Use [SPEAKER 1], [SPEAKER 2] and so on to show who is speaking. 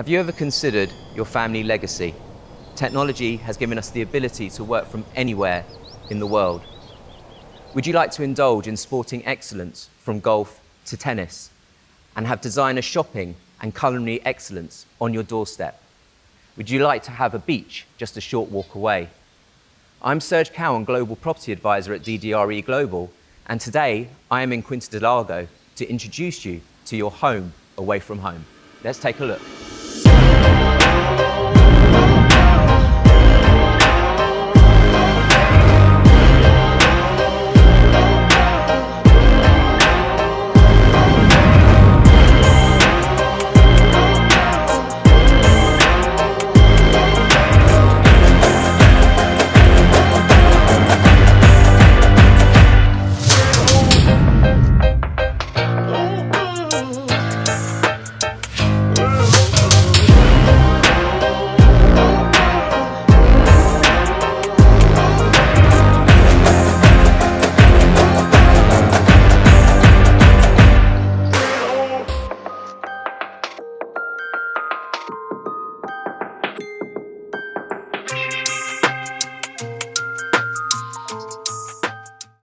[SPEAKER 1] Have you ever considered your family legacy? Technology has given us the ability to work from anywhere in the world. Would you like to indulge in sporting excellence from golf to tennis and have designer shopping and culinary excellence on your doorstep? Would you like to have a beach just a short walk away? I'm Serge Cowan, Global Property Advisor at DDRE Global, and today I am in Quinta do Lago to introduce you to your home away from home. Let's take a look.